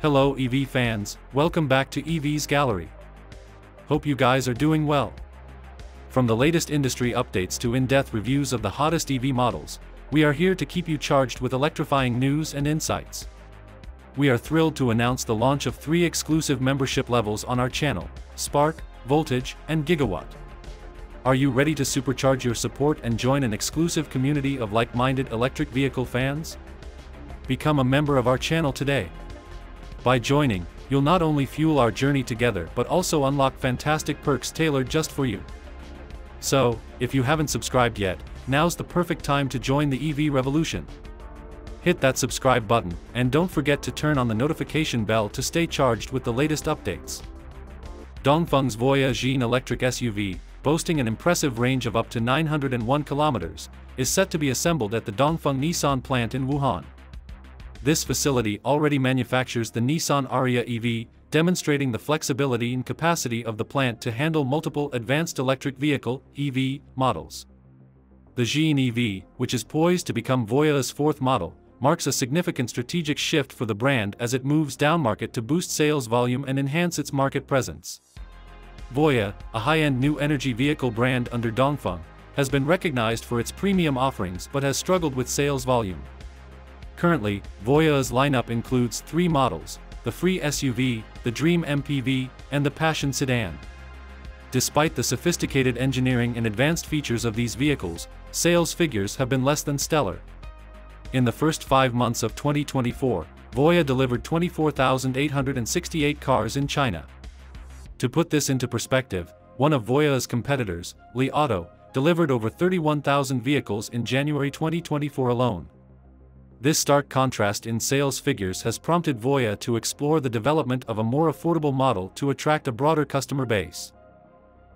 Hello EV fans, welcome back to EV's Gallery. Hope you guys are doing well. From the latest industry updates to in-depth reviews of the hottest EV models, we are here to keep you charged with electrifying news and insights. We are thrilled to announce the launch of three exclusive membership levels on our channel, Spark, Voltage, and Gigawatt. Are you ready to supercharge your support and join an exclusive community of like-minded electric vehicle fans? Become a member of our channel today. By joining, you'll not only fuel our journey together but also unlock fantastic perks tailored just for you. So, if you haven't subscribed yet, now's the perfect time to join the EV revolution. Hit that subscribe button, and don't forget to turn on the notification bell to stay charged with the latest updates. Dongfeng's Voyah Jin electric SUV, boasting an impressive range of up to 901 kilometers, is set to be assembled at the Dongfeng Nissan plant in Wuhan. This facility already manufactures the Nissan Ariya EV, demonstrating the flexibility and capacity of the plant to handle multiple advanced electric vehicle EV models. The Jin EV, which is poised to become Voyah's fourth model, marks a significant strategic shift for the brand as it moves downmarket to boost sales volume and enhance its market presence. Voyah, a high-end new energy vehicle brand under Dongfeng, has been recognized for its premium offerings but has struggled with sales volume. Currently, Voyah's lineup includes three models, the Free SUV, the Dream MPV, and the Passion Sedan. Despite the sophisticated engineering and advanced features of these vehicles, sales figures have been less than stellar. In the first five months of 2024, Voyah delivered 24,868 cars in China. To put this into perspective, one of Voyah's competitors, Li Auto, delivered over 31,000 vehicles in January 2024 alone. This stark contrast in sales figures has prompted Voyah to explore the development of a more affordable model to attract a broader customer base.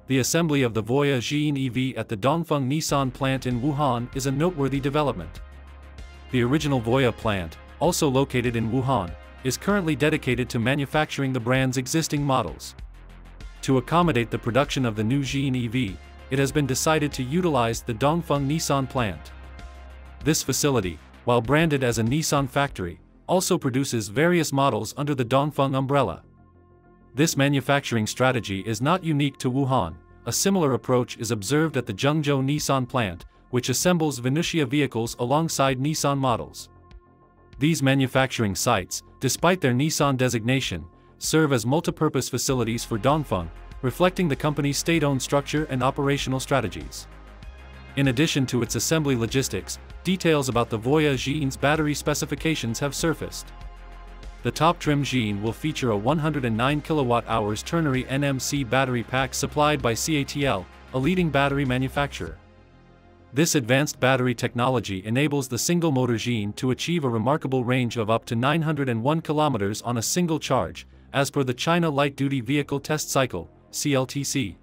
The assembly of the Voyah Jin EV at the Dongfeng Nissan plant in Wuhan is a noteworthy development. The original Voyah plant, also located in Wuhan, is currently dedicated to manufacturing the brand's existing models. To accommodate the production of the new Jin EV, it has been decided to utilize the Dongfeng Nissan plant. This facility, while branded as a Nissan factory, also produces various models under the Dongfeng umbrella. This manufacturing strategy is not unique to Wuhan, a similar approach is observed at the Zhengzhou Nissan plant, which assembles Venucia vehicles alongside Nissan models. These manufacturing sites, despite their Nissan designation, serve as multipurpose facilities for Dongfeng, reflecting the company's state-owned structure and operational strategies. In addition to its assembly logistics, details about the Jin's battery specifications have surfaced. The top trim Jin will feature a 109 kWh ternary NMC battery pack supplied by CATL, a leading battery manufacturer. This advanced battery technology enables the single-motor Jin to achieve a remarkable range of up to 901 km on a single charge, as per the China Light Duty Vehicle Test Cycle, CLTC.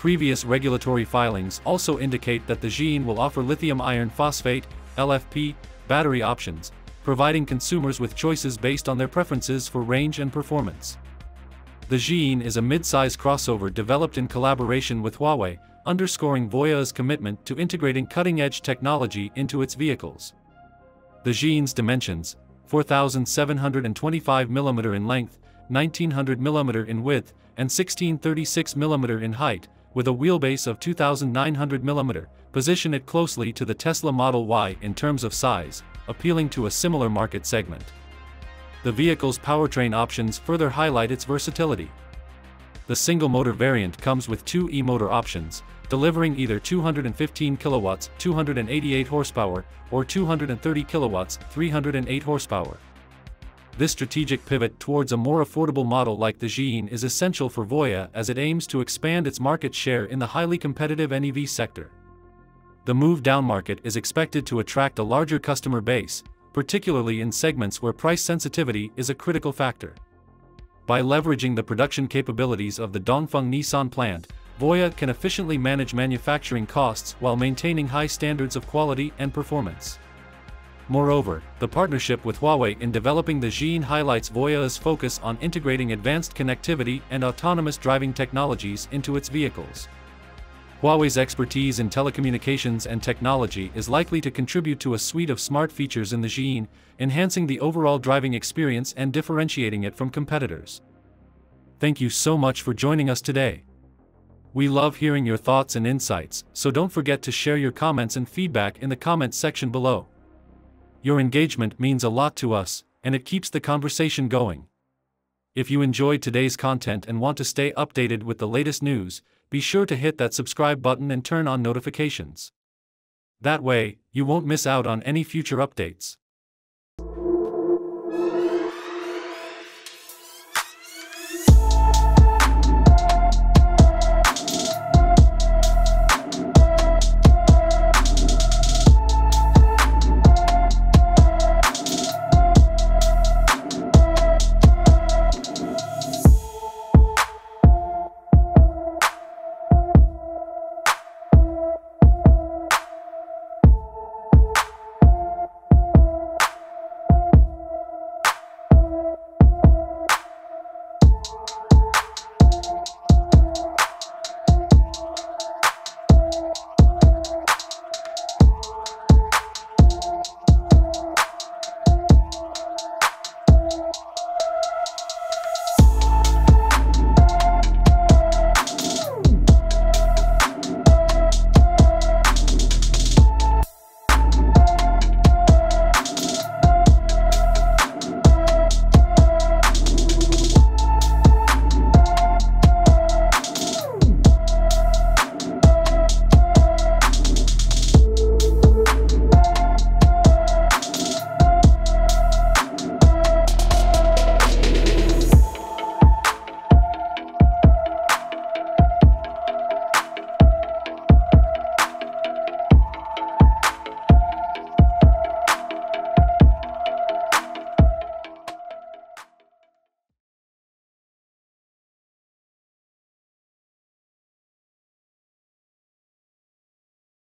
Previous regulatory filings also indicate that the Jin will offer lithium iron phosphate, LFP, battery options, providing consumers with choices based on their preferences for range and performance. The Jin is a mid-size crossover developed in collaboration with Huawei, underscoring Voyah's commitment to integrating cutting-edge technology into its vehicles. The Jin's dimensions, 4,725mm in length, 1900mm in width, and 1636mm in height, with a wheelbase of 2,900mm, position it closely to the Tesla Model Y in terms of size, appealing to a similar market segment. The vehicle's powertrain options further highlight its versatility. The single-motor variant comes with two e-motor options, delivering either 215 kilowatts, 288 horsepower, or 230 kilowatts, 308 horsepower. This strategic pivot towards a more affordable model like the Jin is essential for Voyah as it aims to expand its market share in the highly competitive NEV sector. The move downmarket is expected to attract a larger customer base, particularly in segments where price sensitivity is a critical factor. By leveraging the production capabilities of the Dongfeng Nissan plant, Voyah can efficiently manage manufacturing costs while maintaining high standards of quality and performance. Moreover, the partnership with Huawei in developing the Jin highlights Voyah's focus on integrating advanced connectivity and autonomous driving technologies into its vehicles. Huawei's expertise in telecommunications and technology is likely to contribute to a suite of smart features in the Zhiyin, enhancing the overall driving experience and differentiating it from competitors. Thank you so much for joining us today. We love hearing your thoughts and insights, so don't forget to share your comments and feedback in the comments section below. Your engagement means a lot to us, and it keeps the conversation going. If you enjoyed today's content and want to stay updated with the latest news, be sure to hit that subscribe button and turn on notifications. That way, you won't miss out on any future updates.